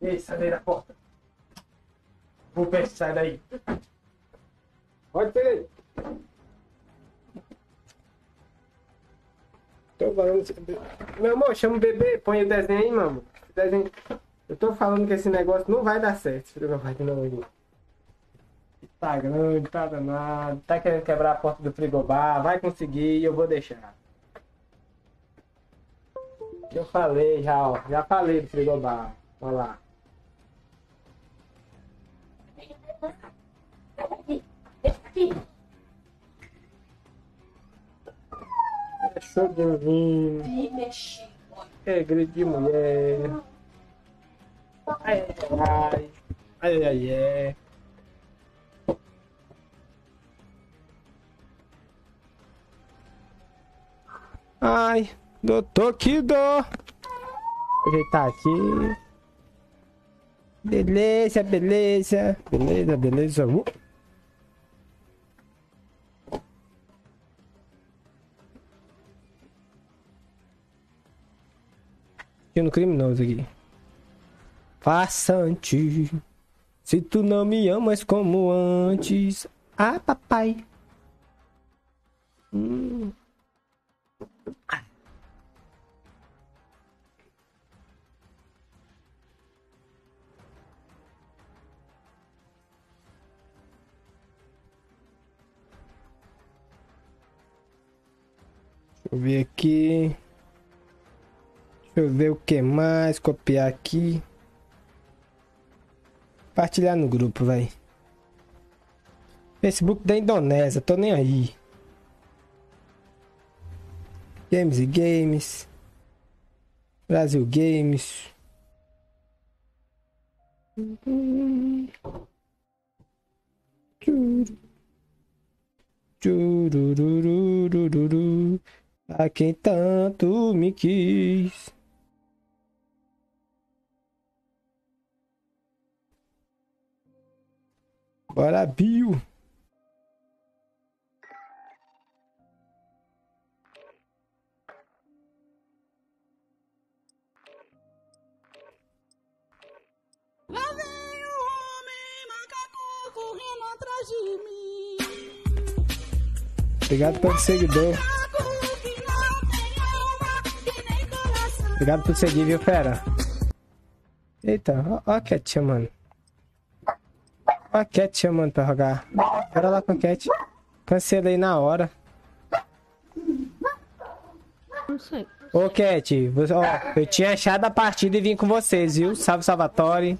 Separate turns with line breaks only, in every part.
Ei, sai daí da porta. Vou sai daí. Pode aí. Tô falando. Meu amor, chama o bebê, põe o desenho aí, mano. Desenho. Eu tô falando que esse negócio não vai dar certo. Esse frigobar não aí. Tá grande, tá danado. Tá querendo quebrar a porta do frigobar. Vai conseguir e eu vou deixar. Eu falei já, ó. Já falei do frigobar. Olha lá. É
mexi.
É de mulher. Ai, ai, ai, ai, ai. Ai, doutor, que dor. Ajeitar aqui. Beleza, beleza. Beleza, beleza. Uh. Tinha no criminoso aqui. Façante. Se tu não me amas como antes. Ah, papai. Hum. Deixa eu ver aqui. Deixa eu ver o que mais. Copiar aqui. Compartilhar no grupo, vai. Facebook da Indonésia, tô nem aí. Games e Games. Brasil Games. A quem tanto me quis.
De mim.
Obrigado pelo seguidor. Obrigado por seguir, viu, fera? Eita, ó, ó a Cat chamando. Ó a Cat chamando pra jogar. Bora lá com a Cat. Cancelei na hora.
Não sei.
Ô, Cat, você, ó, eu tinha achado a partida e vim com vocês, viu? Salve, Salvatore.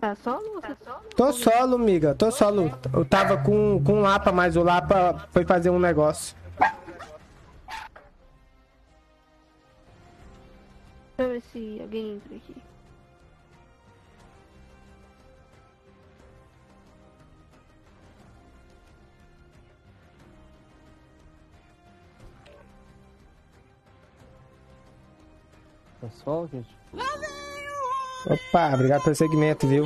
Tá solo? Tá solo?
Tô solo, amiga. Tô solo. Eu tava com, com o Lapa, mas o Lapa foi fazer um negócio.
Deixa eu ver se alguém entra aqui.
Pessoal, gente.
O homem
Opa, obrigado pelo segmento, viu?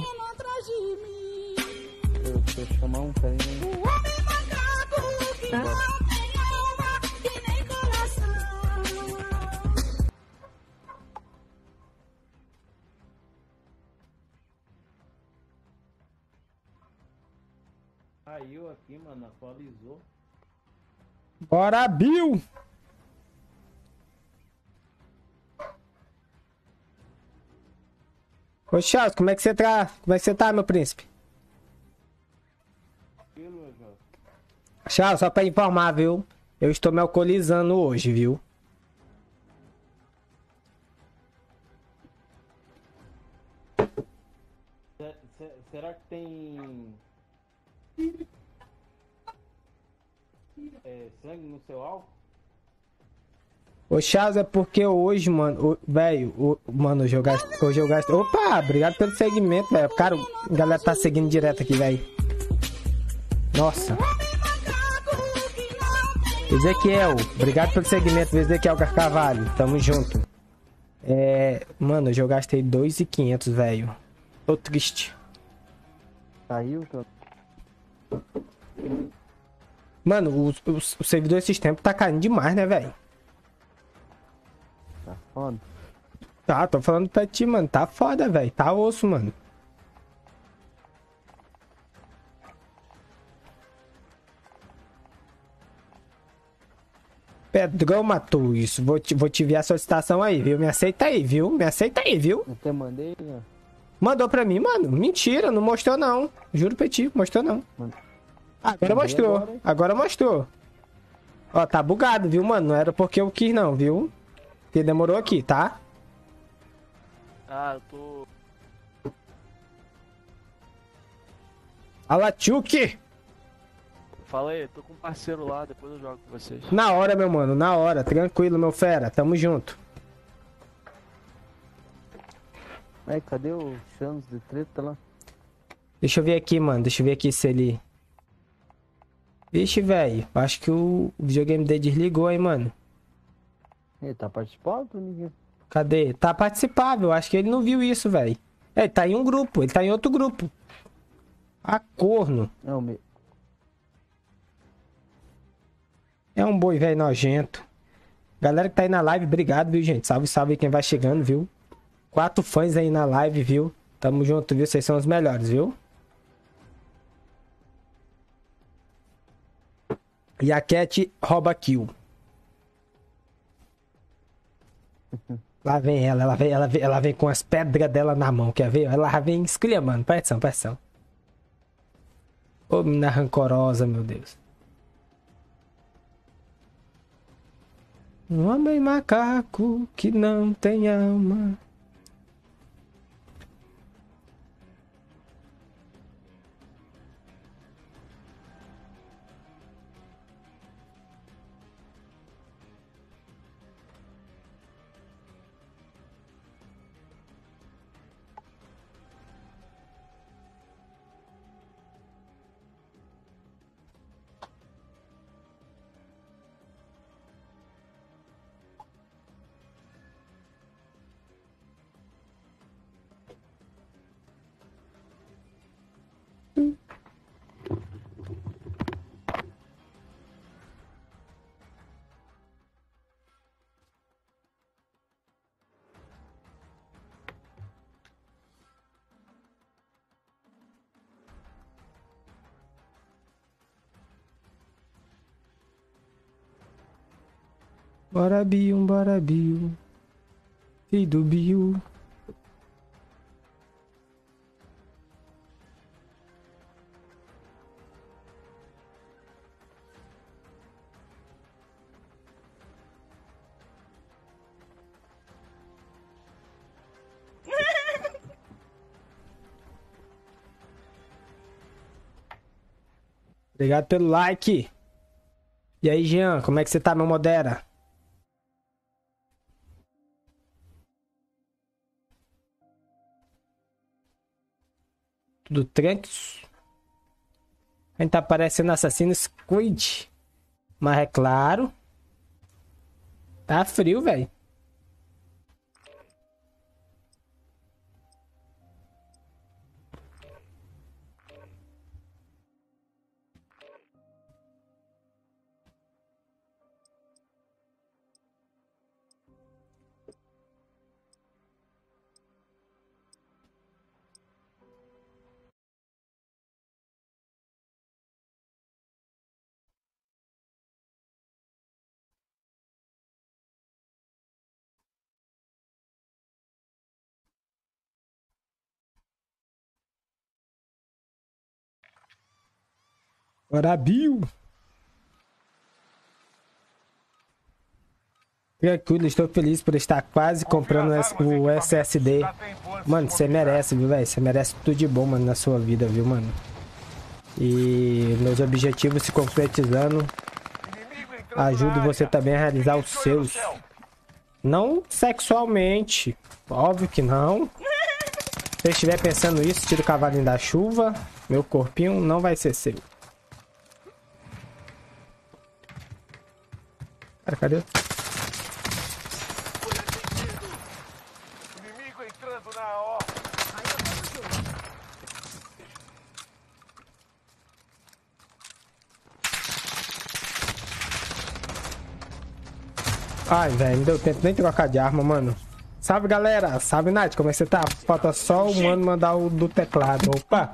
Eu, deixa eu chamar um cara aí.
O homem macaco que
Tá.
não tem alma nem coração.
Caiu aqui, mano. Atualizou.
Bora, Bill! Ô, Charles, como é que você tá? Como é que você tá, meu príncipe? Charles, só pra informar, viu? Eu estou me alcoolizando hoje, viu?
Se- se- será que tem. É, sangue no seu álcool?
Ô, Charles, é porque hoje, mano, o- velho, o- mano, hoje eu gastei, hoje eu gastei. Opa, obrigado pelo segmento, velho. Cara, a galera tá seguindo direto aqui, velho. Nossa. Ezequiel, obrigado pelo segmento, Ezequiel Carvalho. Tamo junto. É, mano, hoje eu gastei 2,500, velho. Tô triste.
Caiu, cara.
Mano, os, os, o servidor esses tempos tá caindo demais, né, velho?
Tá foda.
Tá, tô falando pra ti, mano. Tá foda, velho. Tá osso, mano. Pedrão matou isso. Vou te, vou te ver a solicitação aí, viu? Me aceita aí, viu? Me aceita aí, viu?
Até mandei, né?
Mandou pra mim, mano. Mentira, não mostrou não. Juro pra ti, mostrou não.
Mano.
Agora mostrou.
agora?
Agora mostrou. Ó, tá bugado, viu, mano? Não era porque eu quis não, viu? Porque demorou aqui, tá?
Ah, eu tô.
Fala, Tchuki!
Fala aí, tô com um parceiro lá, depois eu jogo com vocês.
Na hora, meu mano, na hora. Tranquilo, meu fera. Tamo junto.
Aí, cadê o Chanos de treta lá?
Deixa eu ver aqui, mano. Deixa eu ver aqui se ele... Vixe, velho. Acho que o o videogame dele desligou, hein, mano.
Ele tá participando ninguém.
Cadê? Tá participável. Acho que ele não viu isso, velho. É, ele tá em um grupo. Ele tá em outro grupo. A corno.
Não, me...
É um boi velho nojento. Galera que tá aí na live, obrigado, viu, gente? Salve, salve aí quem vai chegando, viu? Quatro fãs aí na live, viu? Tamo junto, viu? Vocês são os melhores, viu? E a Cat rouba kill. Lá vem ela, ela vem, ela vem, ela vem com as pedras dela na mão, quer ver? Ela vem esculhambando, presta atenção, presta atenção. Ô, menina rancorosa, meu Deus. Um homem macaco que não tem alma. Bora Bill, bora Bill. Filho do Bill. Obrigado pelo like. E aí, Jean, como é que você tá, meu modera? Tudo tranquilo? A gente tá parecendo Assassin's Creed. Mas é claro. Tá frio, velho. Bill. Tranquilo, estou feliz por estar quase comprando o SSD. Mano, você merece, viu, velho? Você merece tudo de bom, mano, na sua vida, viu, mano? E meus objetivos se concretizando. Ajudo você também a realizar os seus. Não sexualmente. Óbvio que não. Se estiver pensando isso, tira o cavalinho da chuva. Meu corpinho não vai ser seu. Cara, cadê? Ai, velho, não deu tempo nem trocar de arma, mano. Salve galera, salve Nath, como é que você tá? Falta só o mano mandar o do teclado. Opa!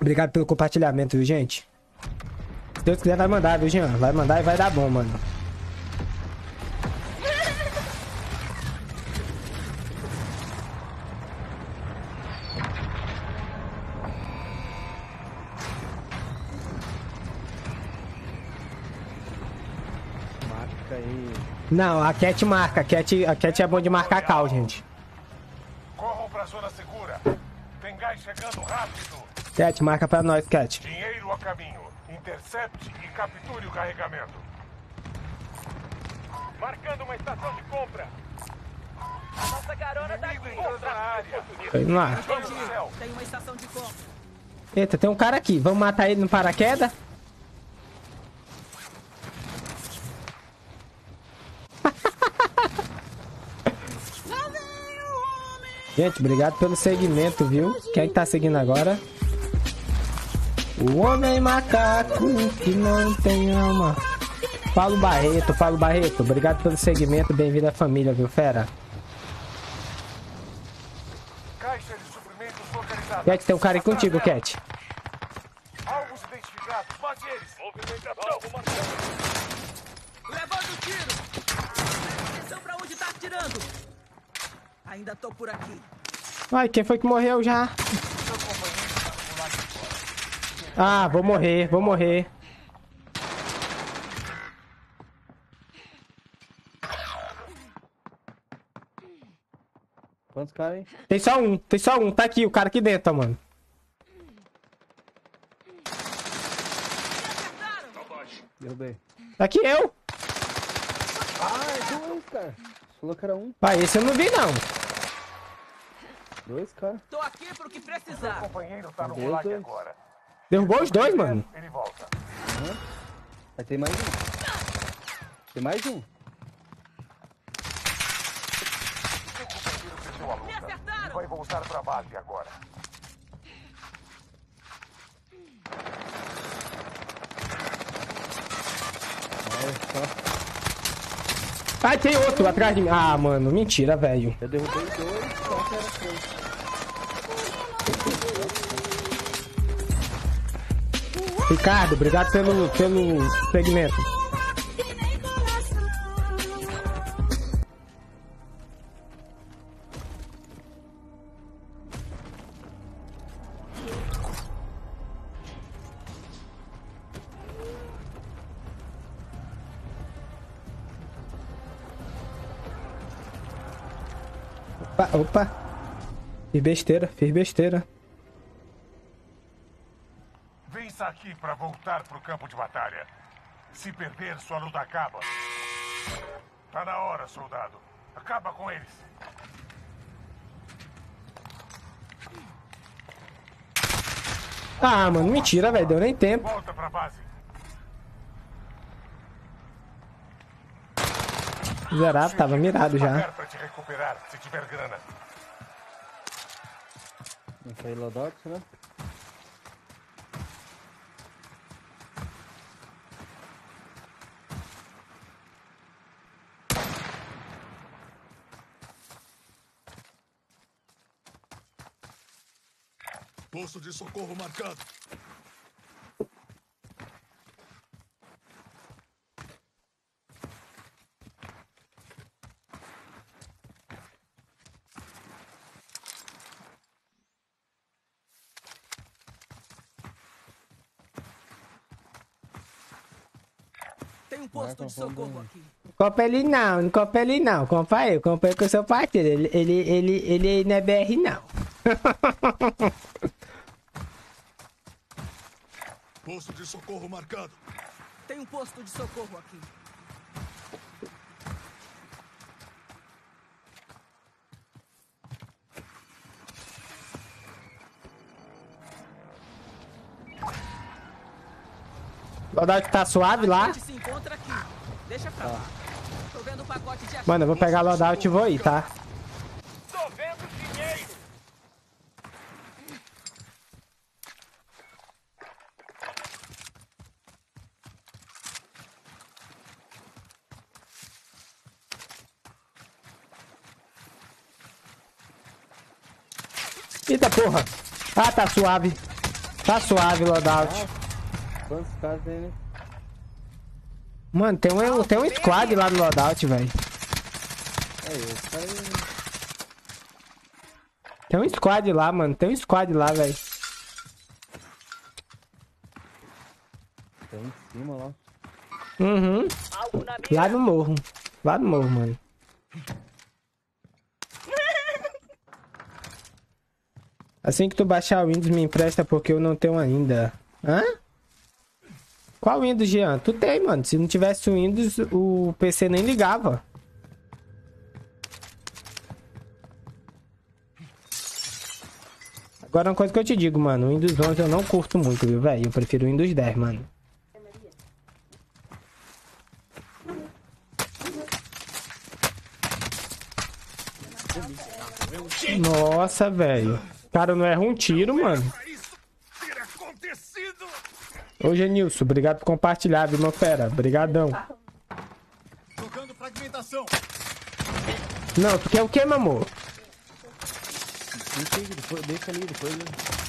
Obrigado pelo compartilhamento, viu, gente? Se Deus quiser, vai mandar, viu, Jean? Vai mandar e vai dar bom, mano.
Marca aí.
Não, a Cat marca. A Cat, a Cat é bom de marcar cal, gente.
Corram pra zona segura. Tem gás chegando rápido.
Cat, marca pra nós, Cat.
Dinheiro a caminho. Intercepte e capture o carregamento. Marcando uma estação de compra.
Nossa carona tá
entrando na área.
Vamos lá.
Tem uma estação de compra.
Eita, tem um cara aqui. Vamos matar ele no paraquedas? Gente, obrigado pelo segmento, viu? Quem é que tá seguindo agora? O homem macaco que não tem alma. Paulo Barreto, Paulo Barreto, obrigado pelo segmento, bem-vindo à família, viu, fera?
Caixa de suprimentos localizada.
Cat, tem um cara aí contigo, Cat.
Alvos identificados. Mate eles. Movimentação.
Levando tiro. Atenção pra onde tá atirando. Ainda tô por aqui.
Ai, quem foi que morreu já? Ah, vou morrer, vou morrer.
Quantos caras aí?
Tem só um, tem só um. Tá aqui, o cara aqui dentro, mano.
Derrubei.
Tá aqui eu.
Ah, é dois, cara. Você falou que era um.
Ah, esse eu não vi, não.
Dois, cara.
Tô aqui pro que precisar.
Companheiro tá no
Deus,
gulag
Deus.
agora.
Derrubou os dois, mano.
Ele volta.
Aí tem mais um. Tem mais um.
Seu companheiro perdeu a
Me
luta. Ele
acertaram.
vai voltar pra base agora.
Só.
Ah, tem outro atrás de mim. Ah, mano, mentira, velho.
Eu derrubei dois, só que era três.
Ricardo, obrigado pelo, pelo segmento. Opa, opa. Fiz besteira, fiz besteira.
Aqui pra voltar pro campo de batalha. Se perder, sua luta acaba. Tá na hora, soldado. Acaba com eles.
Ah, mano, mentira, velho. Deu nem tempo.
Volta pra base.
Zerado, tava mirado já.
Pagar pra te recuperar, se tiver grana.
Não foi loadout, né?
Posto de socorro marcado.
Tem um posto de socorro aqui.
Compra ele não, não compra ele não. Compra eu, compra eu com o seu parceiro. Ele, ele, ele, ele não é BR não.
Posto de socorro marcado.
Tem um posto de socorro aqui.
O Loadout tá suave
A
lá.
gente se encontra aqui. Deixa pra lá. Tô vendo o pacote de
Mano, eu vou pegar loadout e vou ir, tá?
Tô vendo dinheiro.
Eita porra! Ah, tá suave. Tá suave, loadout.
Quantos caras tem, né?
Mano, tem um, tem um squad lá no loadout, velho. Tem um squad lá, mano. Tem um squad lá, velho.
Tá em cima lá.
Uhum. Lá no morro. Lá no morro, mano. Assim que tu baixar o Windows, me empresta porque eu não tenho ainda. Hã? Qual Windows, Jean? Tu tem, mano. Se não tivesse o Windows, o PC nem ligava. Agora uma coisa que eu te digo, mano. O Windows 11 eu não curto muito, viu, velho? Eu prefiro o Windows 10, mano. Nossa, velho. Cara, não erra um tiro, mano. Ô, Genilson, obrigado por compartilhar, viu, meu fera? Obrigadão. Não, tu quer o quê, meu amor?
Deixa, aí, depois, deixa ali, depois.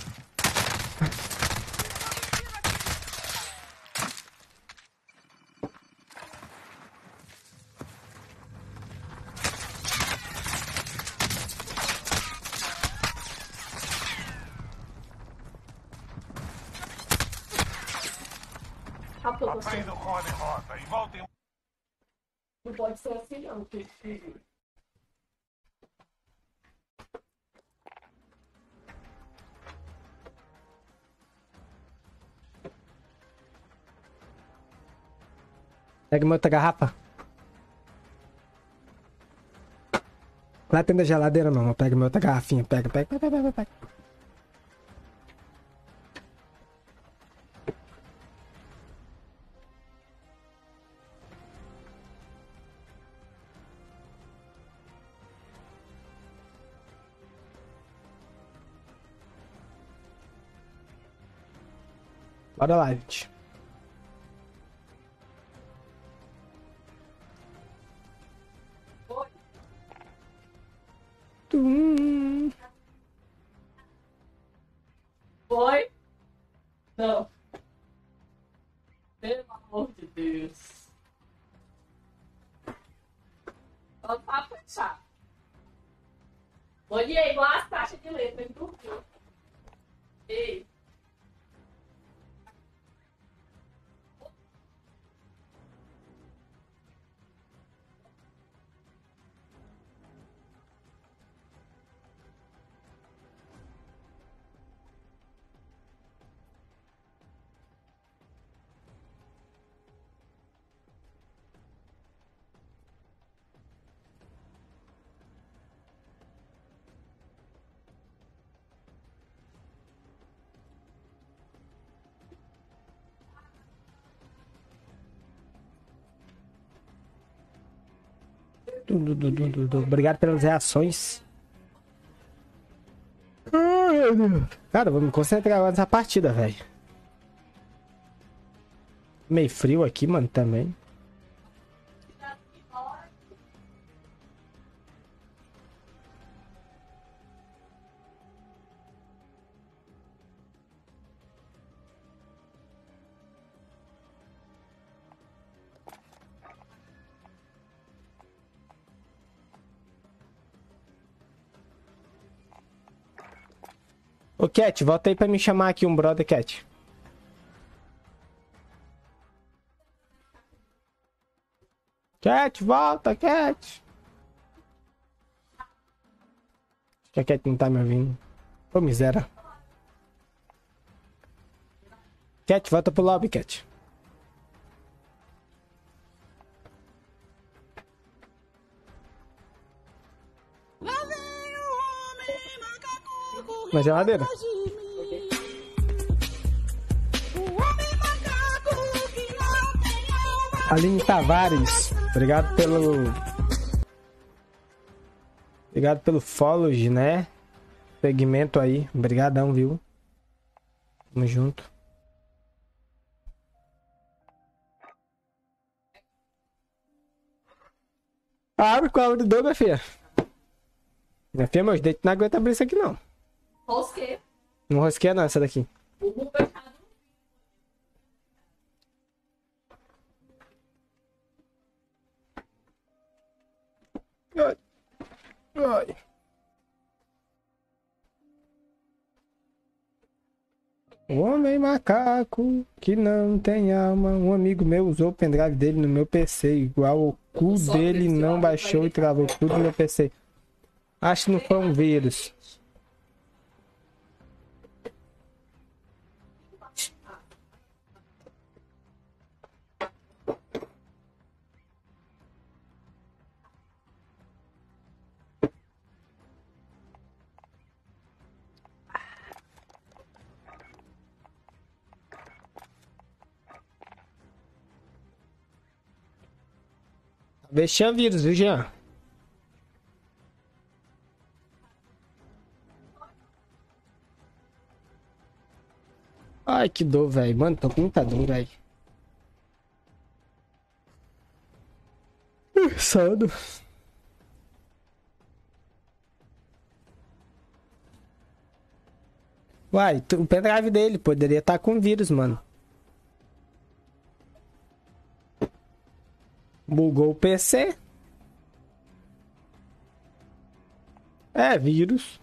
Pega uma outra garrafa. Lá tem da geladeira não, pega minha outra garrafinha. Pega, pega, pega, pega, pega. Bora lá, gente. Du, du. Obrigado pelas reações. Cara, vou me concentrar agora nessa partida, velho. Meio frio aqui, mano, também. Cat, volta aí pra me chamar aqui um brother, Cat. Cat, volta, Cat. Acho que a Cat não tá me ouvindo. Ô, miséria. Cat, volta pro lobby, Cat.
Tem alma.
Aline Tavares, obrigado pelo. Obrigado pelo follow, né? Segmento aí. Obrigadão, viu? Tamo junto. Abre com a abridor, minha filha. Minha filha, meus dentes não aguentam abrir isso aqui, não.
Rosqueiro.
Não rosqueia não, essa daqui.
O tá no-
Ai. Ai. Homem macaco que não tem alma. Um amigo meu usou o pendrive dele no meu PC. Igual o cu dele não baixou e travou tudo no meu PC. Acho que não foi um vírus. Tinha vírus, viu, Jean? Ai, que dor, velho. Mano, tô com muita dor, velho. Sado. Uai, o pendrive dele poderia estar com vírus, mano. Bugou o PC. É, vírus.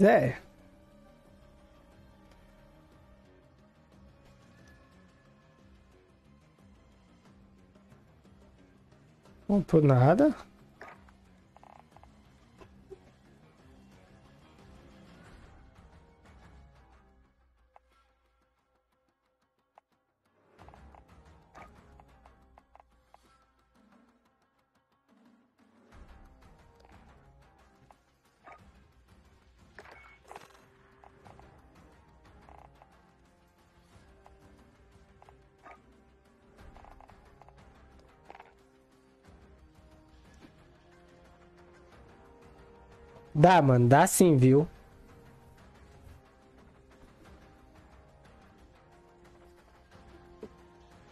É. Não por nada. Dá, mano, dá sim, viu?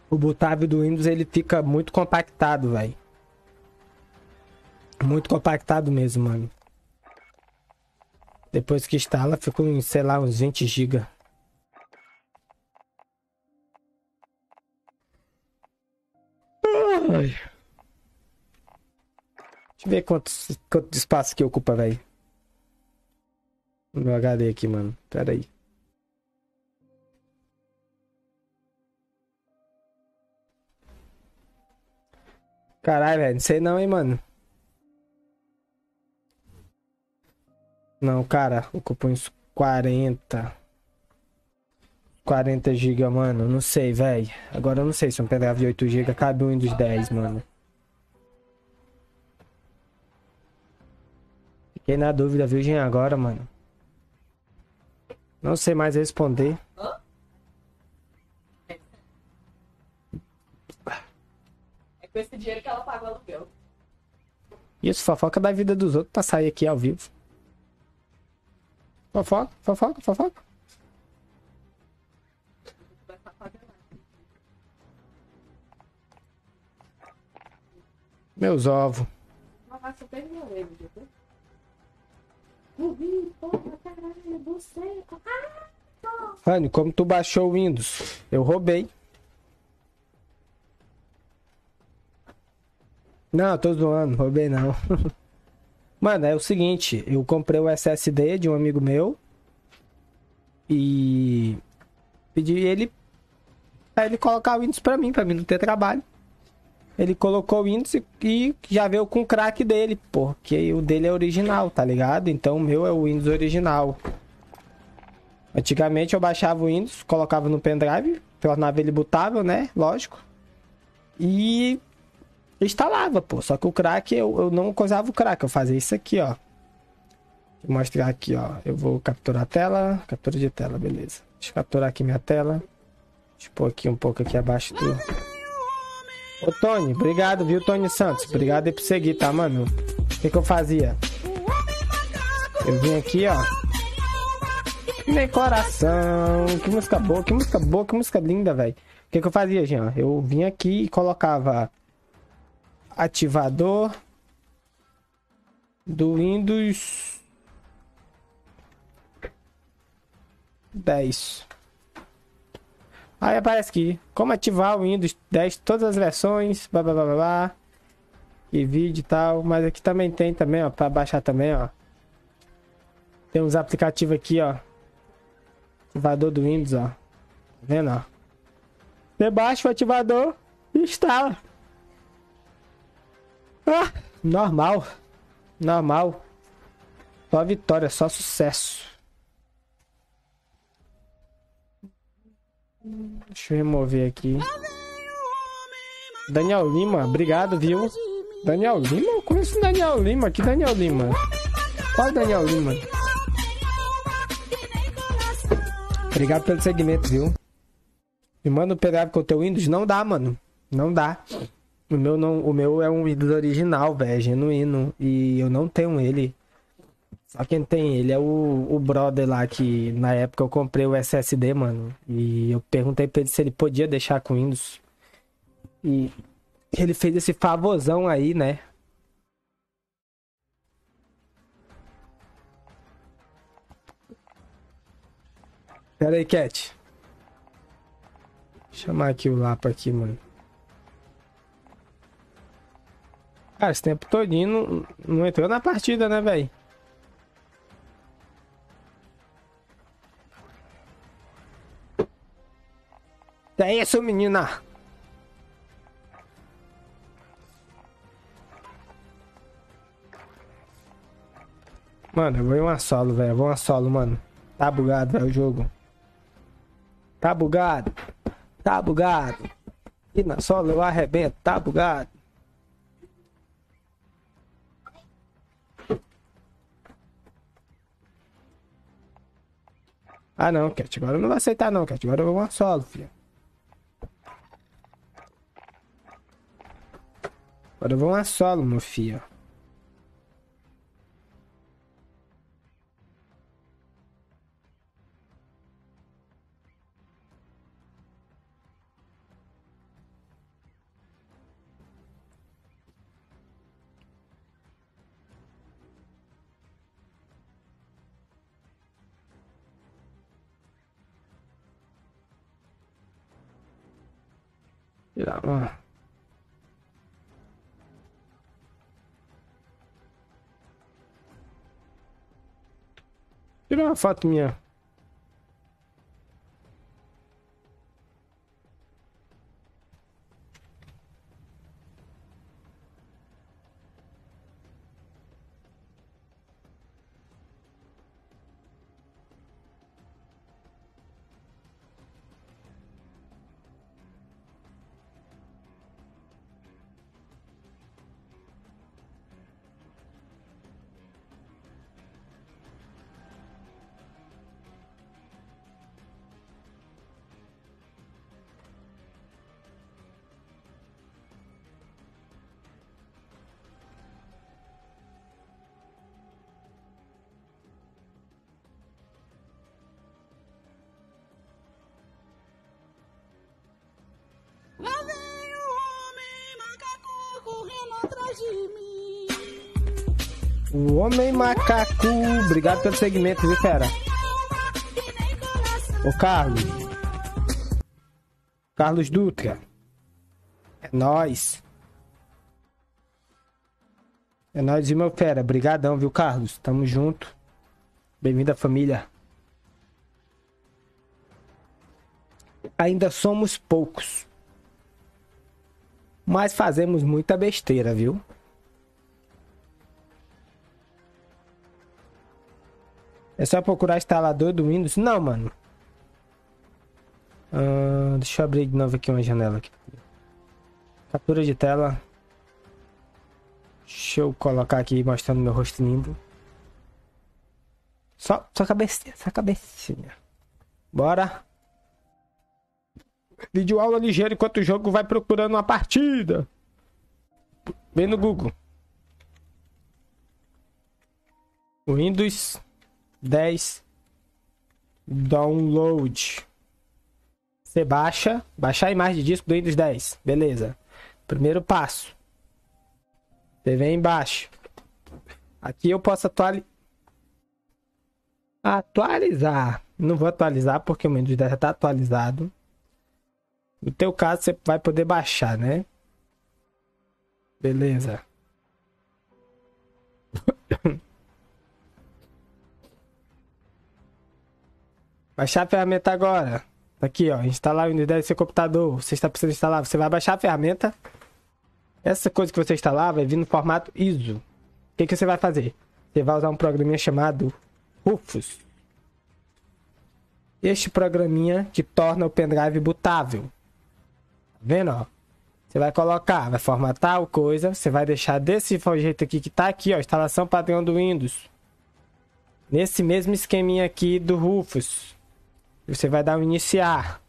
O bootável do Windows ele fica muito compactado, velho. Muito compactado mesmo, mano. Depois que instala, fica em, sei lá, uns 20 GB. Ai. Deixa eu ver quanto, quanto espaço que ocupa, velho. Meu HD aqui, mano. Pera aí. Caralho, velho. Não sei não, hein, mano. Não, cara. Ocupa uns 40. 40 GB, mano. Não sei, velho. Agora eu não sei se um pendrive de 8 GB cabe um Windows 10, mano. Fiquei na dúvida, viu, Jean, agora, mano. Não sei mais responder.
É com esse dinheiro que ela paga o aluguel.
Isso, fofoca da vida dos outros pra sair aqui ao vivo. Fofoca, fofoca, fofoca. Meus ovos.
Mas você Morri, caralho, você. Ah!
Como tu baixou o Windows? Eu roubei. Não, tô zoando, roubei não. Mano, é o seguinte, eu comprei o SSD de um amigo meu e pedi ele pra ele colocar o Windows pra mim, pra mim não ter trabalho. Ele colocou o Windows e- e já veio com o crack dele, porque o dele é original, tá ligado? Então o meu é o Windows original. Antigamente eu baixava o Windows, colocava no pendrive, tornava ele bootável, né? Lógico. E instalava, pô. Só que o crack, eu, eu não coisava o crack, eu fazia isso aqui, ó. Vou mostrar aqui, ó. Eu vou capturar a tela. Captura de tela, beleza. Deixa eu capturar aqui minha tela. Deixa eu pôr aqui um pouco aqui abaixo do. Ô, Tony, obrigado, viu, Tony Santos? Obrigado aí por seguir, tá, mano? O que que eu fazia? Eu vim aqui, ó. Meu coração. Que música boa, que música boa, que música linda, velho. O que que eu fazia, Jean? Eu vim aqui e colocava ativador do Windows 10. Aí aparece aqui, como ativar o Windows 10, todas as versões, blá blá blá blá, blá e vídeo e tal, mas aqui também tem também, ó, para baixar também, ó. Tem uns aplicativos aqui, ó. Ativador do Windows, ó. Tá vendo, ó? Você baixa o ativador e instala. Ah, normal. Normal. Só vitória, só sucesso. Deixa eu remover aqui. Daniel Lima, obrigado, viu? Daniel Lima? Eu conheço o Daniel Lima. Que Daniel Lima? Qual Daniel Lima? Obrigado pelo segmento, viu? Me manda um PDF com o teu Windows? Não dá, mano. Não dá. O meu, não, o meu é um Windows original, velho. Genuíno. E eu não tenho ele. Só quem tem ele é o, o brother lá que na época eu comprei o SSD, mano. E eu perguntei pra ele se ele podia deixar com Windows. E ele fez esse favorzão aí, né? Pera aí, Cat. Vou chamar aqui o Lapa aqui, mano. Cara, esse tempo todinho não, não entrou na partida, né, velho? É isso, menina! Mano, eu vou em uma solo, velho. Vou uma solo, mano. Tá bugado, velho, o jogo. Tá bugado. Tá bugado. E na solo eu arrebento. Tá bugado. Ah, não, Cat. Agora eu não vou aceitar, não, Cat. Agora eu vou uma solo, filho. Agora vou uma solo, meu filho. Tirar uma. Minha.
O Homem Macaco.
Obrigado pelo segmento, viu, fera? Ô, Carlos. Carlos Dutra. É nóis. É nóis, meu fera? Brigadão, viu, Carlos? Tamo junto. Bem-vindo à família. Ainda somos poucos. Mas fazemos muita besteira, viu? É só procurar instalador do Windows? Não, mano. Ah, deixa eu abrir de novo aqui uma janela. Aqui. Captura de tela. Deixa eu colocar aqui mostrando meu rosto lindo. Só, só cabecinha, só cabecinha. Bora. Vídeo aula ligeiro enquanto o jogo vai procurando uma partida. Vem no Google. Windows 10 Download. Você baixa, baixar a imagem de disco do Windows 10. Beleza. Primeiro passo. Você vem embaixo. Aqui eu posso atualizar. Atualizar. Não vou atualizar porque o Windows 10 já está atualizado. No teu caso, você vai poder baixar, né? Beleza. Baixar a ferramenta agora. Tá Aqui, ó. Instalar o Windows 10 no seu computador. Você está precisando instalar. Você vai baixar a ferramenta. Essa coisa que você instalar vai vir no formato ISO. O que, que você vai fazer? Você vai usar um programinha chamado Rufus. Este programinha que torna o pendrive bootável. Tá vendo, ó? Você vai colocar, vai formatar o coisa. Você vai deixar desse jeito aqui que tá aqui, ó. Instalação padrão do Windows. Nesse mesmo esqueminha aqui do Rufus. Você vai dar o iniciar.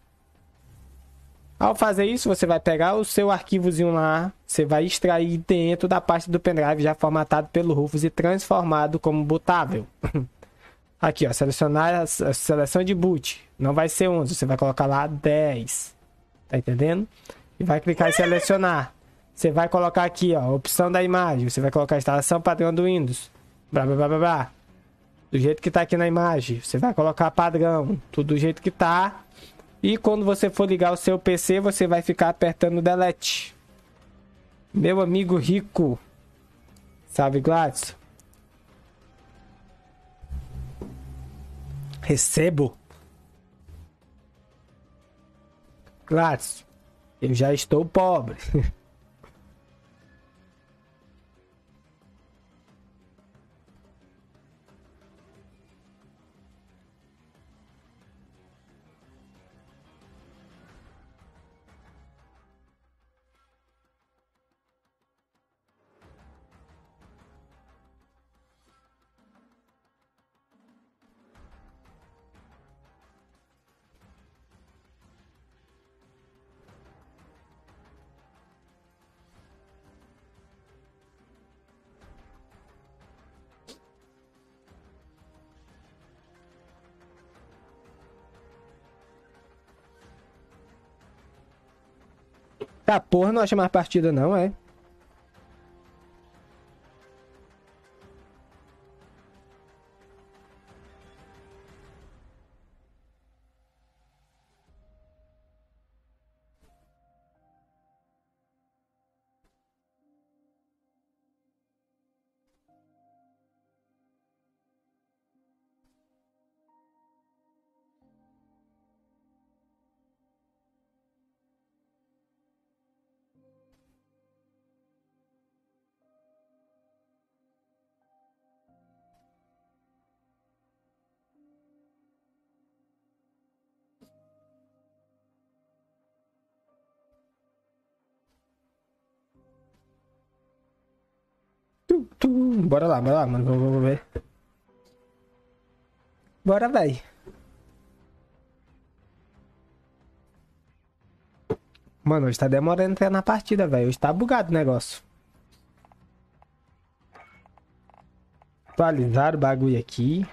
Ao fazer isso, você vai pegar o seu arquivozinho lá, você vai extrair dentro da parte do pendrive já formatado pelo Rufus e transformado como bootável. Aqui, ó, selecionar a, a seleção de boot. Não vai ser 11, você vai colocar lá 10. Tá entendendo? E vai clicar em selecionar. Você vai colocar aqui, ó, opção da imagem. Você vai colocar instalação padrão do Windows. Blá, blá, blá, blá, blá. Do jeito que tá aqui na imagem. Você vai colocar padrão. Tudo do jeito que tá. E quando você for ligar o seu PC, você vai ficar apertando delete. Meu amigo rico. Sabe, Gladys? Recebo. Gladys, eu já estou pobre. Tá, porra, não acha mais partida não, é? Bora lá, bora lá, mano. Vamos, vamos ver. Bora, véi. Mano, hoje tá demorando até na partida, velho. Hoje tá bugado o negócio. Atualizar o bagulho aqui.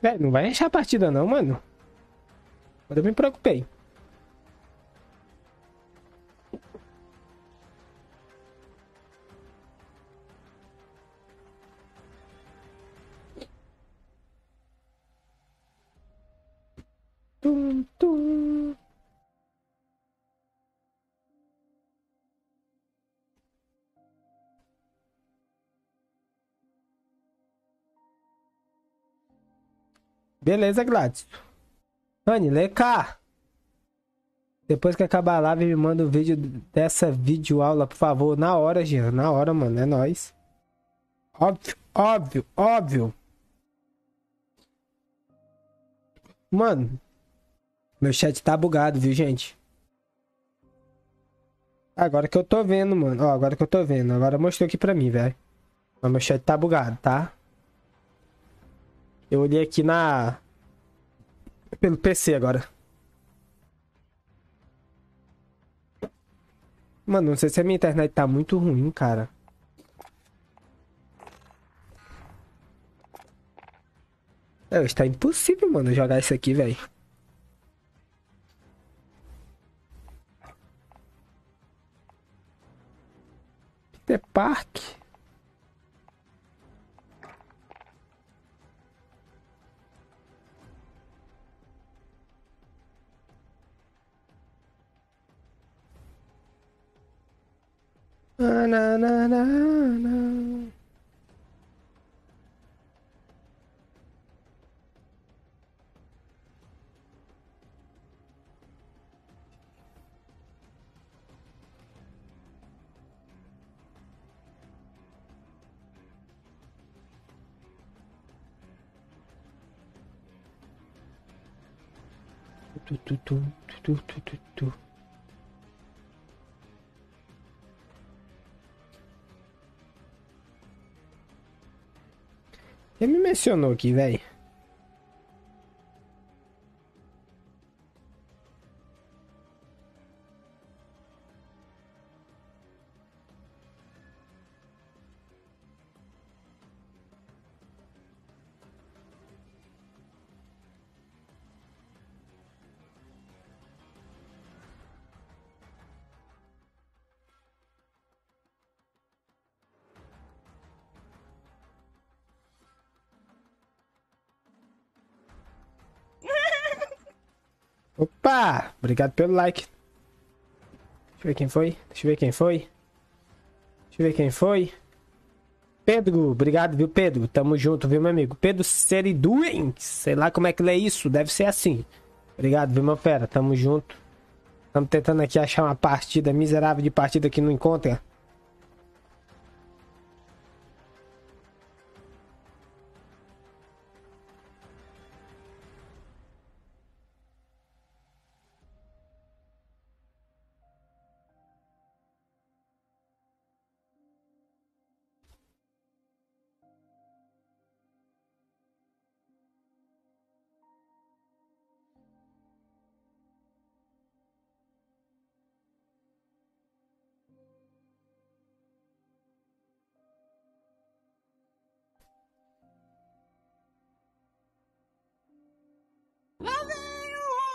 Velho, não vai encher a partida não, mano. Agora eu me preocupei. Beleza, Gladys. Anne, lê cá. Depois que acabar a live, me manda o vídeo dessa videoaula, por favor. Na hora, Jean. Na hora, mano. É nóis. Óbvio, óbvio, óbvio. Mano, meu chat tá bugado, viu, gente? Agora que eu tô vendo, mano. Ó, agora que eu tô vendo. Agora mostrou aqui pra mim, velho. Mas meu chat tá bugado, tá? Eu olhei aqui na. Pelo PC agora. Mano, não sei se a minha internet tá muito ruim, cara. É, está impossível, mano, jogar isso aqui, velho. Peter Park. Na, na, na, na, na. Tu, tu, tu, tu, tu, tu, Quem me mencionou aqui, velho? Opa! Obrigado pelo like. Deixa eu ver quem foi. Deixa eu ver quem foi. Deixa eu ver quem foi. Pedro, obrigado, viu, Pedro? Tamo junto, viu, meu amigo? Pedro Seriduem, sei lá como é que lê isso, deve ser assim. Obrigado, viu, meu fera? Tamo junto. Estamos tentando aqui achar uma partida miserável de partida que não encontra.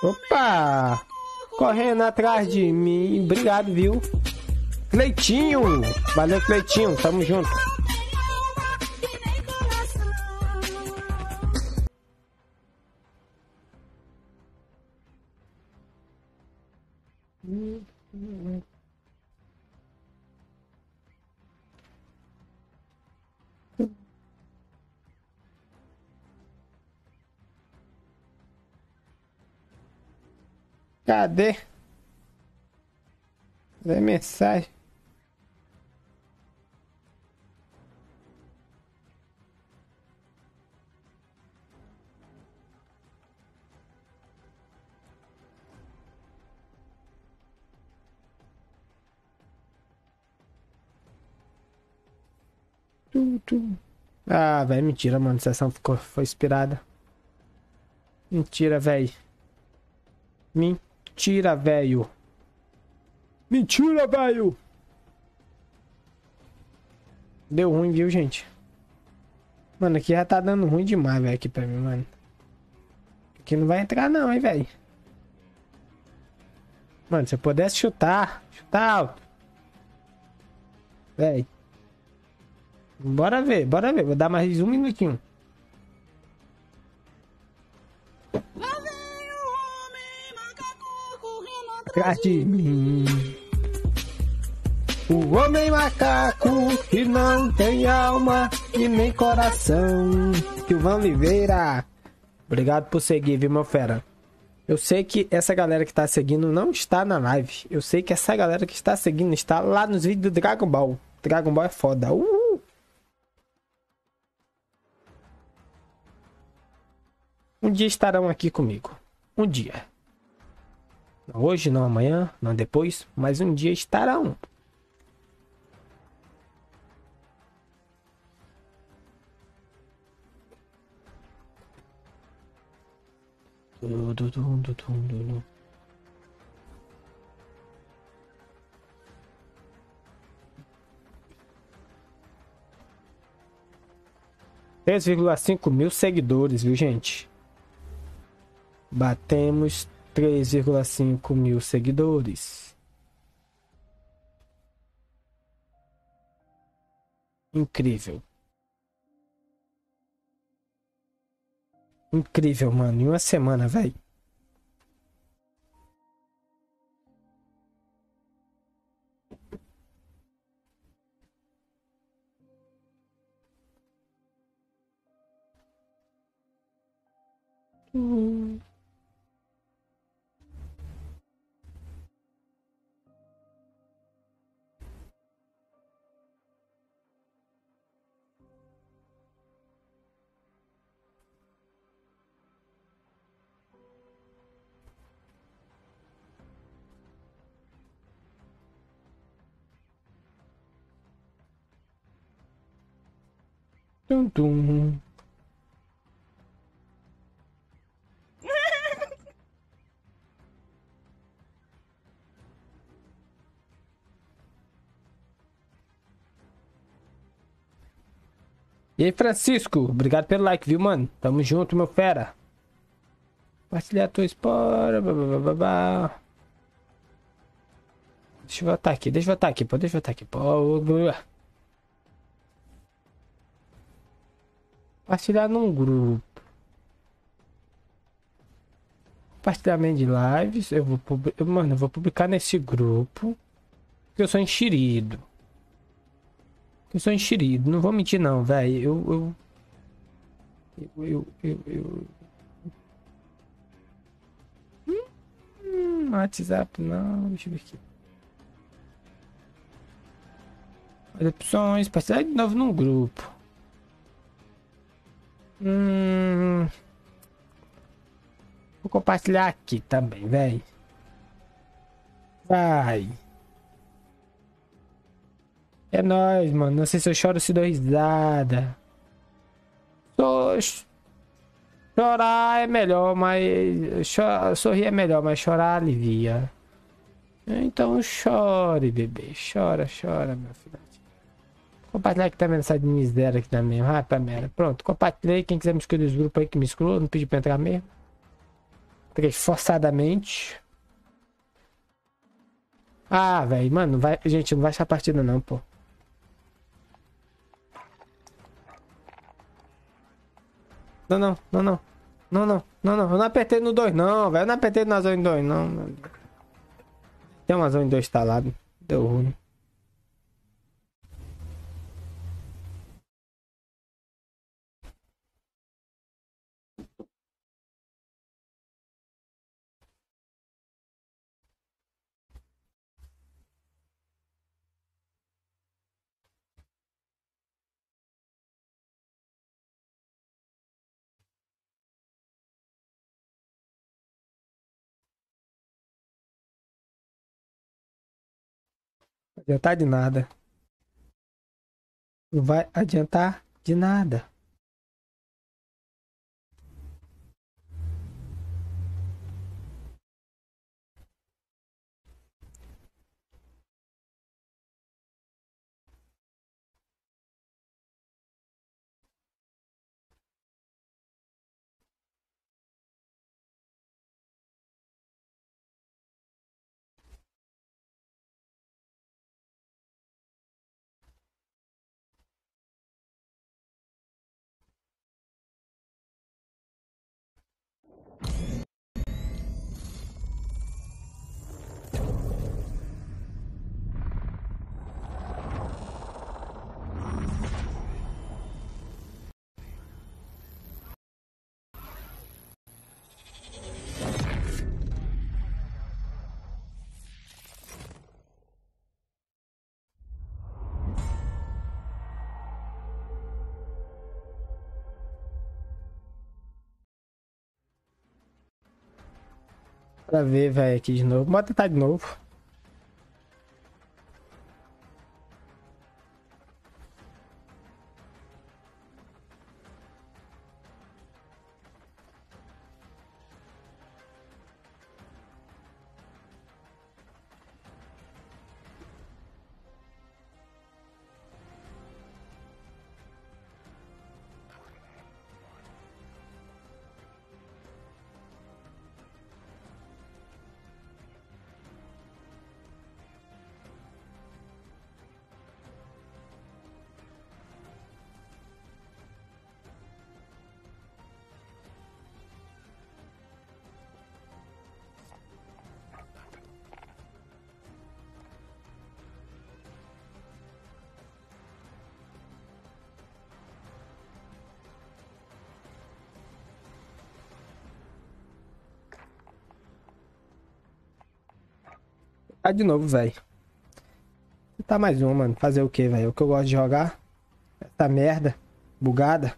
Opa! Correndo atrás de mim. Obrigado, viu? Cleitinho! Valeu, Cleitinho. Tamo junto. Cadê? Cadê mensagem? Ah, velho, mentira, mano. Sessão ficou, foi inspirada. Mentira, velho. Mentira, velho. Mentira, velho. Deu ruim, viu, gente? Mano, aqui já tá dando ruim demais, velho, aqui pra mim, mano. Aqui não vai entrar não, hein, velho. Mano, se eu pudesse chutar, chutar alto. Véi. Bora ver, bora ver. Vou dar mais um minutinho.
Lá atrás
de mim. O homem macaco que não tem alma e nem coração. Silvão Oliveira. Obrigado por seguir, viu, meu fera? Eu sei que essa galera que tá seguindo não está na live. Eu sei que essa galera que está seguindo está lá nos vídeos do Dragon Ball. Dragon Ball é foda. Uhul. Um dia estarão aqui comigo. Um dia. Hoje, não amanhã, não depois, mas um dia estarão. Três vírgula cinco mil seguidores, viu, gente? Batemos 3,5 mil seguidores. Incrível. Incrível, mano. Em uma semana, velho. Tum. E aí, Francisco, obrigado pelo like, viu, mano? Tamo junto, meu fera. Compartilhar tua espora. blá. Deixa eu voltar aqui, deixa eu voltar aqui, pô, deixa eu voltar aqui, pô. Compartilhar num grupo. Compartilhamento de lives. Eu vou. Mano, eu vou publicar nesse grupo. Porque eu sou enxerido. Eu sou enxerido. Não vou mentir não, velho. Eu. Eu. Eu. Eu. eu... Hum, WhatsApp não. Deixa eu ver aqui. As opções. Partilhar de novo num grupo. Hum. Vou compartilhar aqui também, velho. Vai. É nóis, mano. Não sei se eu choro se dou risada. Só... Chorar é melhor, mas. Cho... Sorrir é melhor, mas chorar alivia. Então chore, bebê. Chora, chora, meu filho. Compartilhar aqui também essa de miséria aqui também. Ah, pra merda. Pronto, compartilhei. Quem quiser me excluir dos grupos aí que me exclua, não pedi pra entrar mesmo. Entrei forçadamente. Ah, velho, mano, vai, gente, não vai achar partida não, pô. Não, não, não, não. Não, não, não, não. Eu não apertei no 2 não, velho. Eu não apertei na zona 2 não. mano. Tem uma zona 2 instalado. Deu ruim. Adiantar de nada. Não vai adiantar de nada. Pra ver, velho, aqui de novo. Bota tá de novo. Tá de novo, velho. Tá mais um, mano. Fazer o que, velho? O que eu gosto de jogar. Essa merda. Bugada.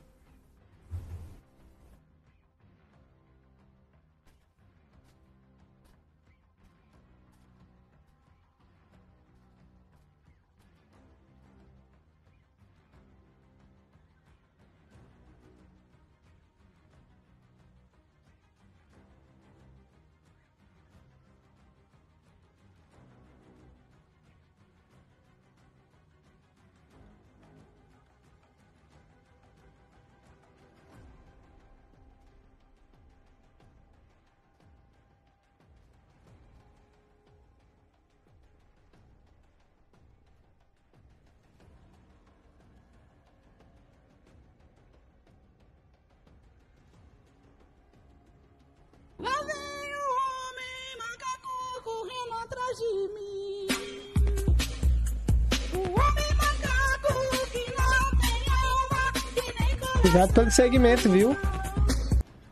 Cuidado pelo segmento, viu?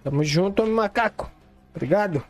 Tamo junto, macaco. Obrigado.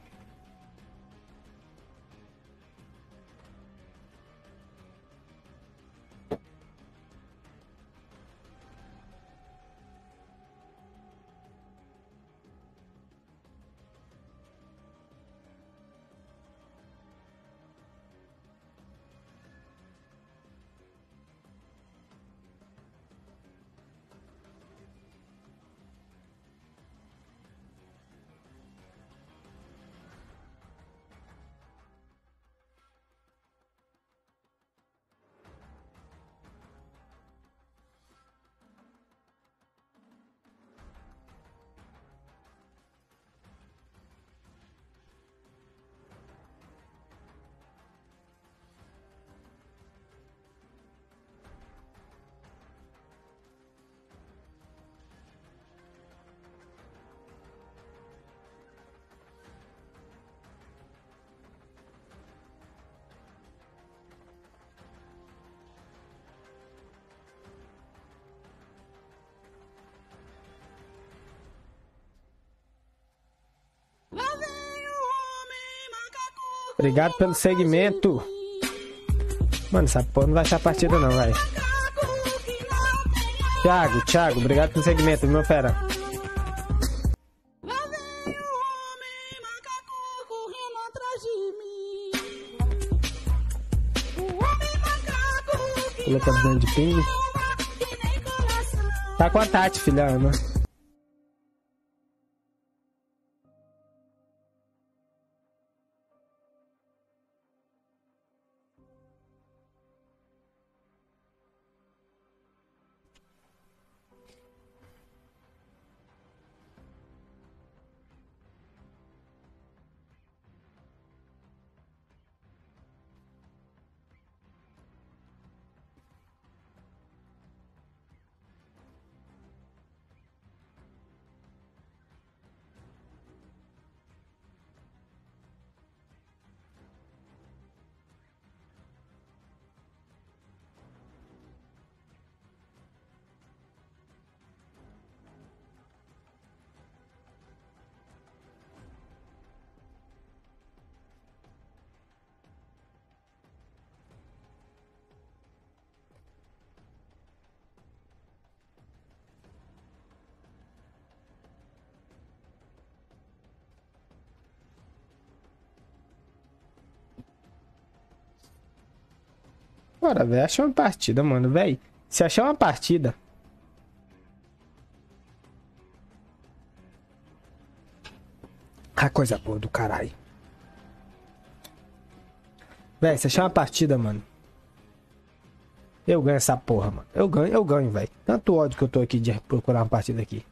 Obrigado pelo segmento. Mano, essa porra não vai achar partida não, vai. Thiago, Thiago, obrigado pelo segmento, meu fera.
Correndo atrás de
ping. Tá com a Tati, filha Ana. Bora, velho. Achar uma partida, mano, velho. Se achar uma partida. A coisa boa do caralho. Véi, se achar uma partida, mano. Eu ganho essa porra, mano. Eu ganho, eu ganho, velho. Tanto ódio que eu tô aqui de procurar uma partida aqui.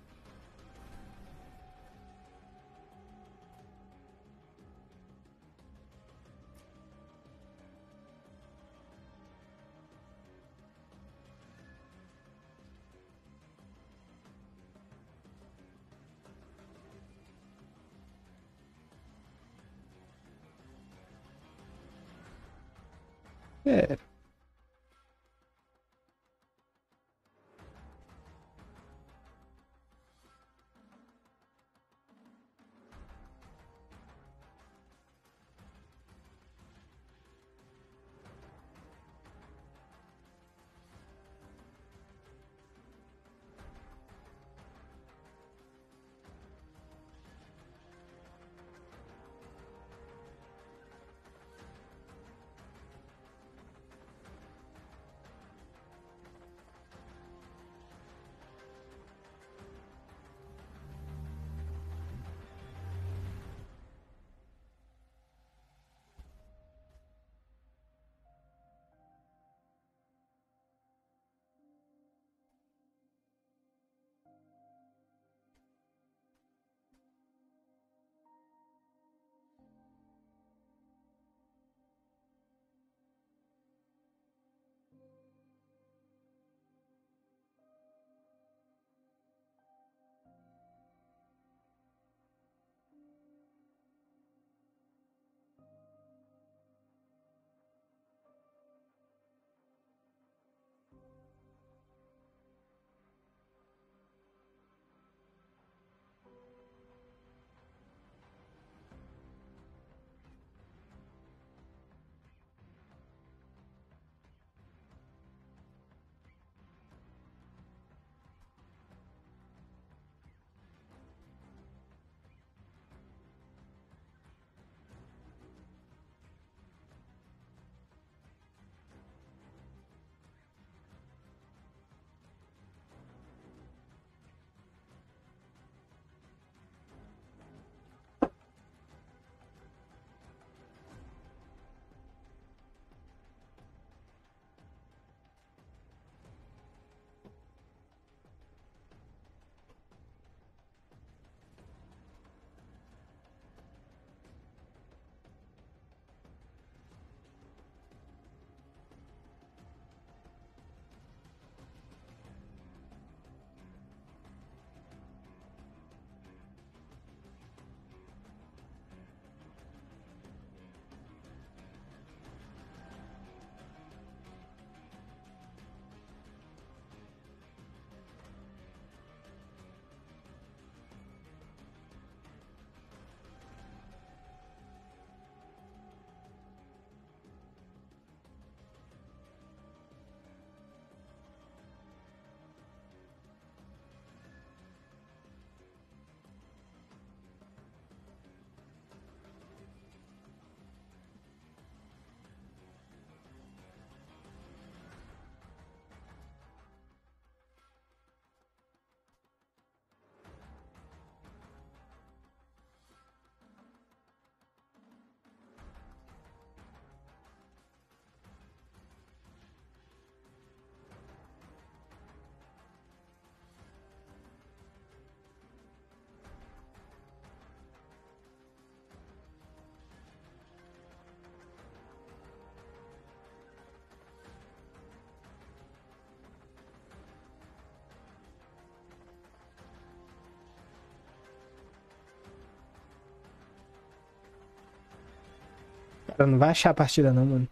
Não vai achar a partida não, mano.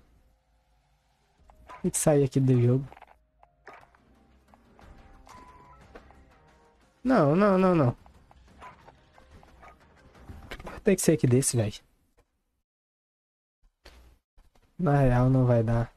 Tem que sair aqui do jogo. Não, não, não, não. Tem que ser aqui desse, velho. Na real não vai dar.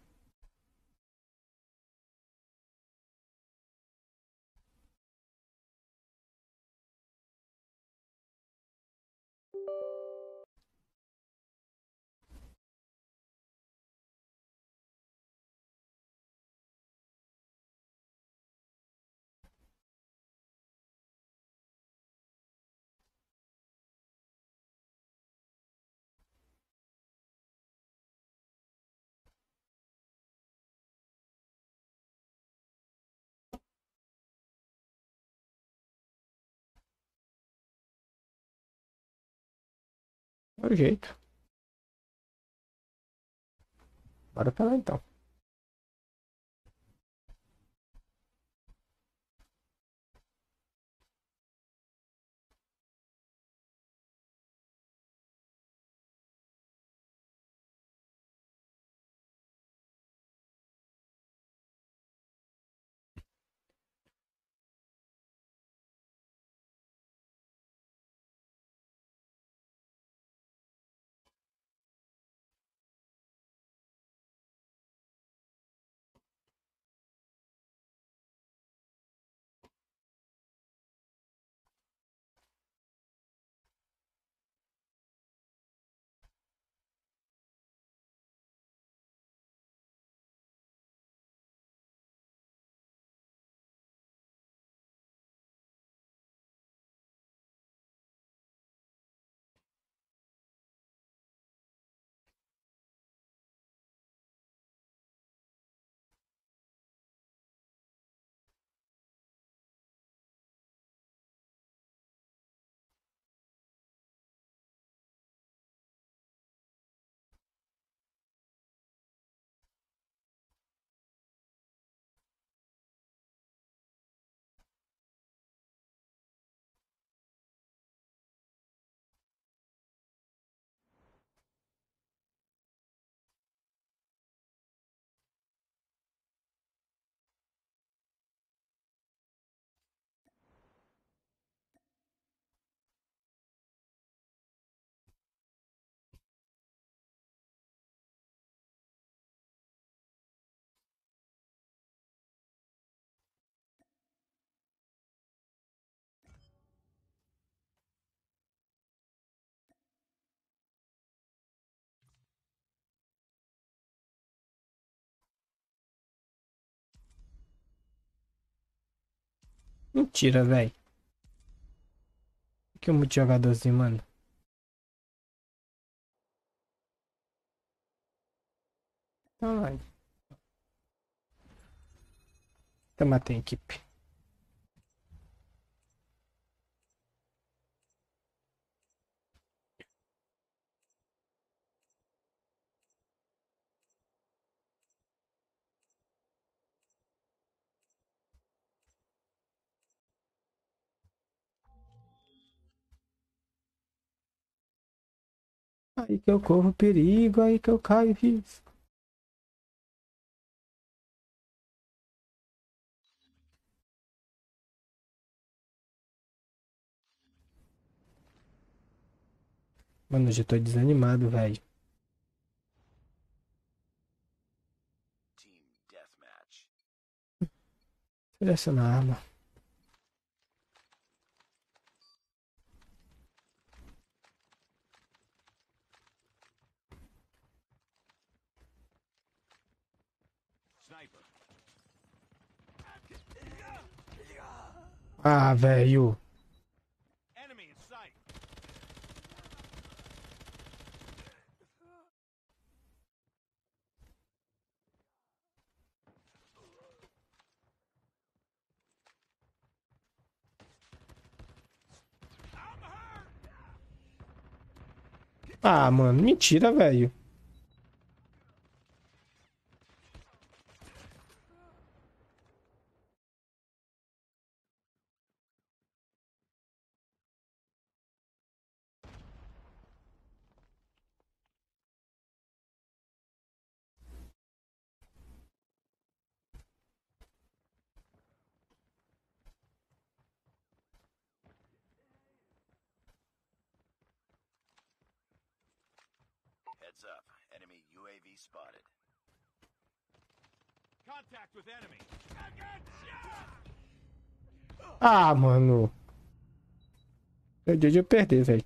É o jeito. Bora pra lá então. Mentira, velho. Que um jogadorzinho, mano. Então vai. Então matei a equipe. Aí que eu corro perigo, aí que eu caio risco. Mano, eu já tô desanimado, velho. Seleciona a arma. Ah, velho. Ah, mano, mentira, velho. Ah, mano. Eu dia de eu perder, velho.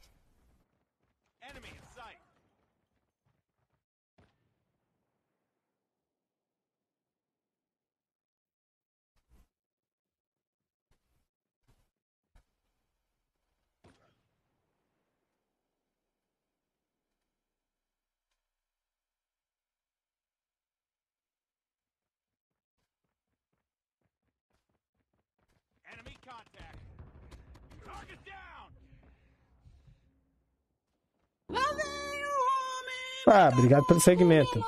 Ah, obrigado pelo segmento.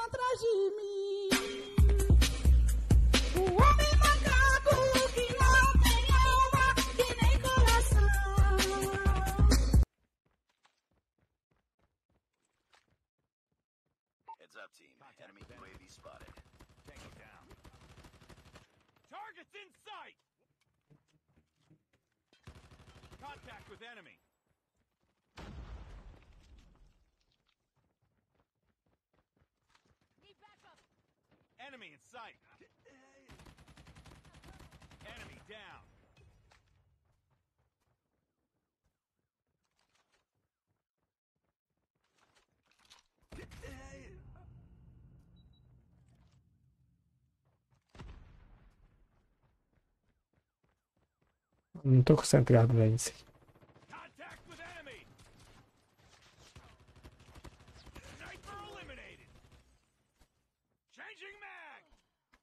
Não
tô concentrado, né, velho, nisso aqui.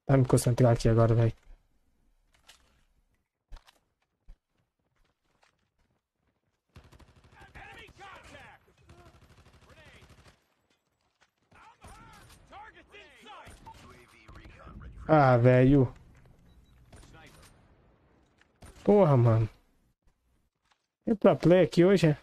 Tá me concentrar aqui agora, velho. Ah, velho. Porra, mano. Tem pra play aqui hoje, é?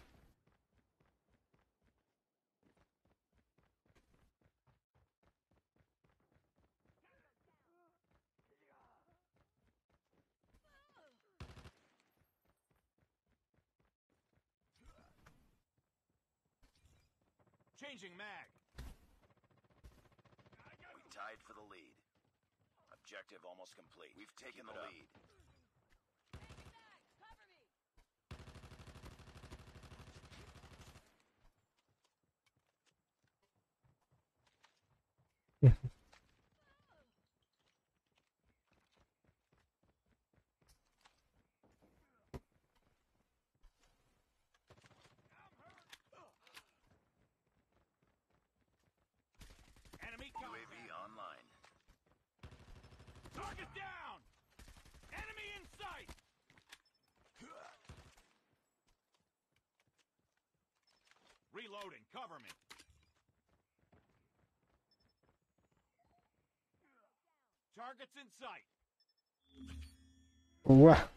Targets in sight.
Wow.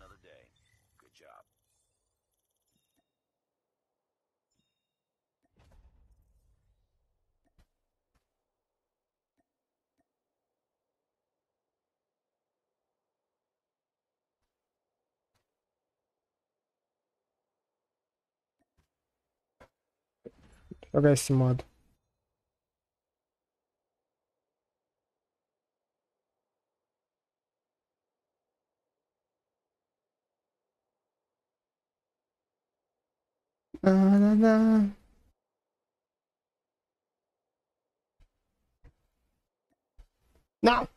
another day. Good job.
Mod. Na, na, na. Now.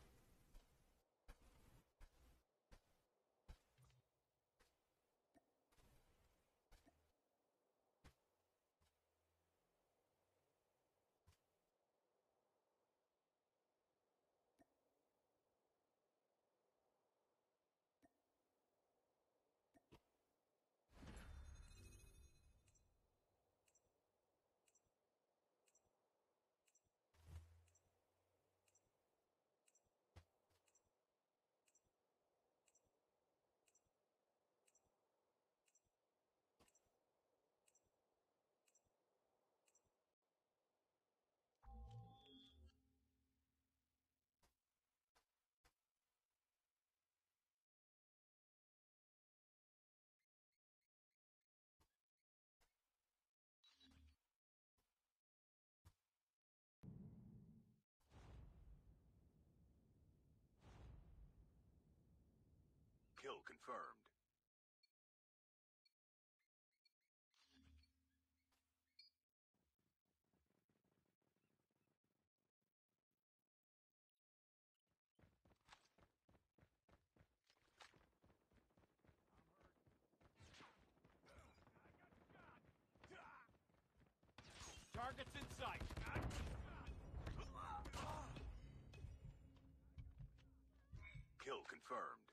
Kill confirmed.
Targets in sight.
Kill confirmed.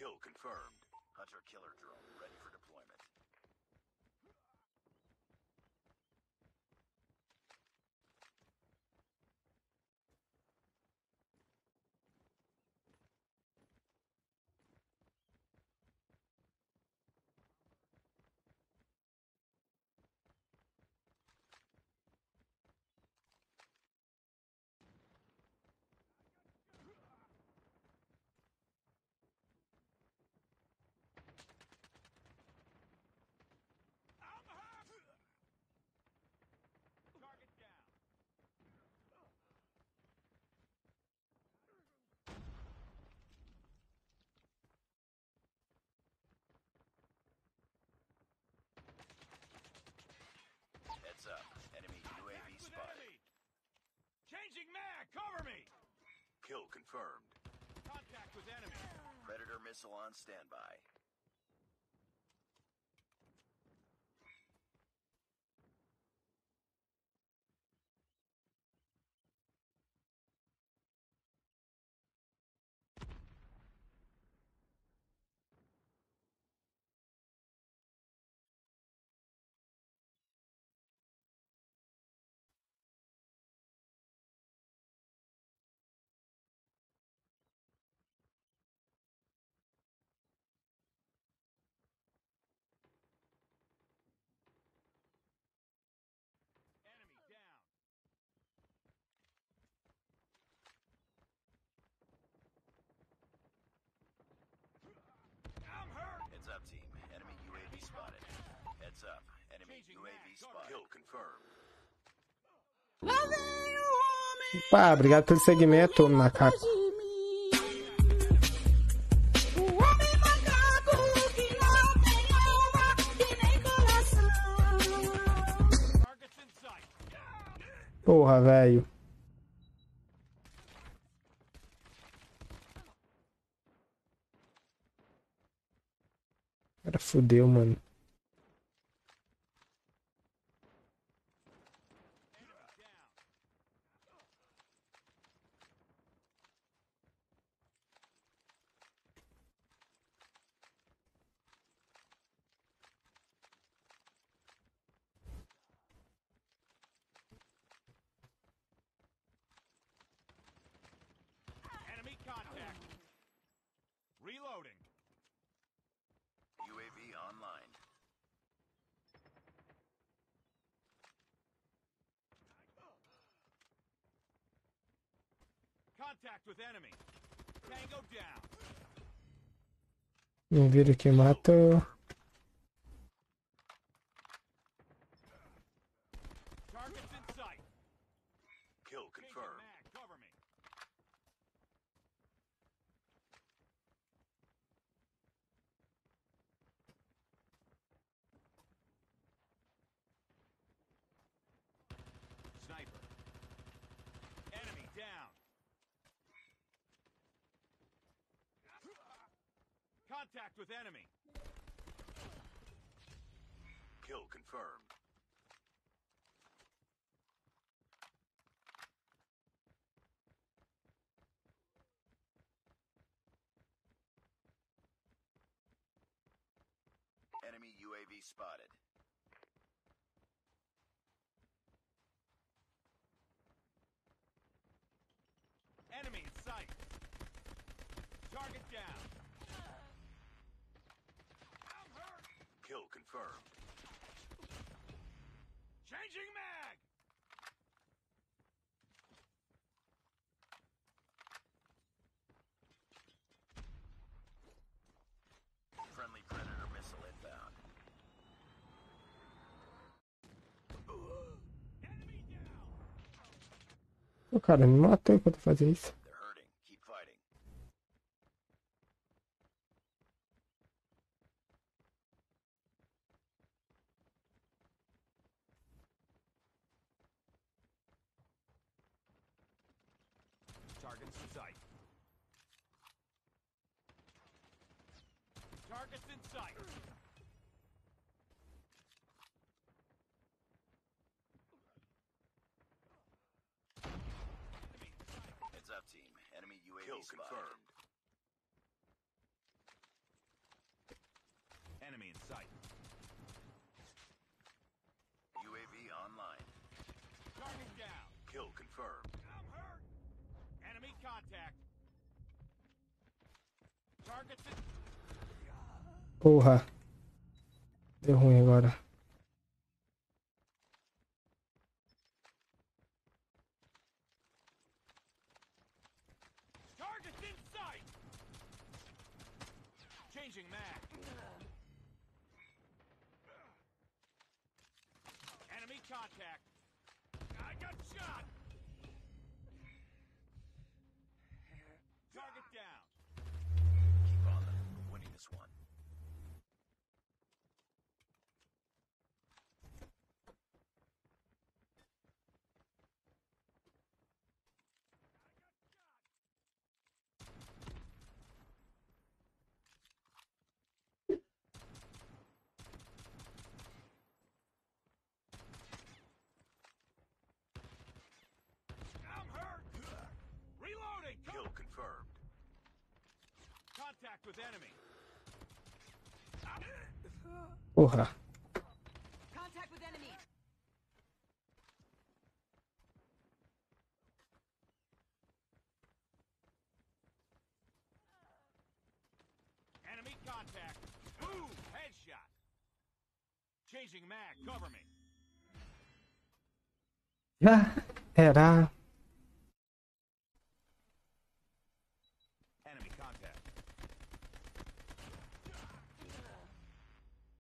Kill confirmed.
Hunter-killer
Heads up. Enemy UAV spotted.
Changing mag! Cover me!
Kill confirmed.
Contact with enemy.
Predator missile on standby.
Pá, obrigado pelo segmento, macaco. Porra, velho. Era fudeu, mano. Vamos ver que
mata.
Spud. Cara, me mata enquanto doing fazer isso.
Targets in sight.
Enemy UAV confirmed.
Enemy in sight.
UAV online.
Target down.
Kill confirmed.
I'm hurt. Enemy contact. Targets in.
Porra. Deu ruim agora.
Targets in sight. Changing mag. Enemy contact. I got shot. Target down.
Keep on them. We're winning this one.
I'm hurt. Reloading.
Kill confirmed.
Contact with enemy.
Porra.
Contact with enemy.
Enemy contact. Boom! Headshot. Changing mag. Cover me.
Já era.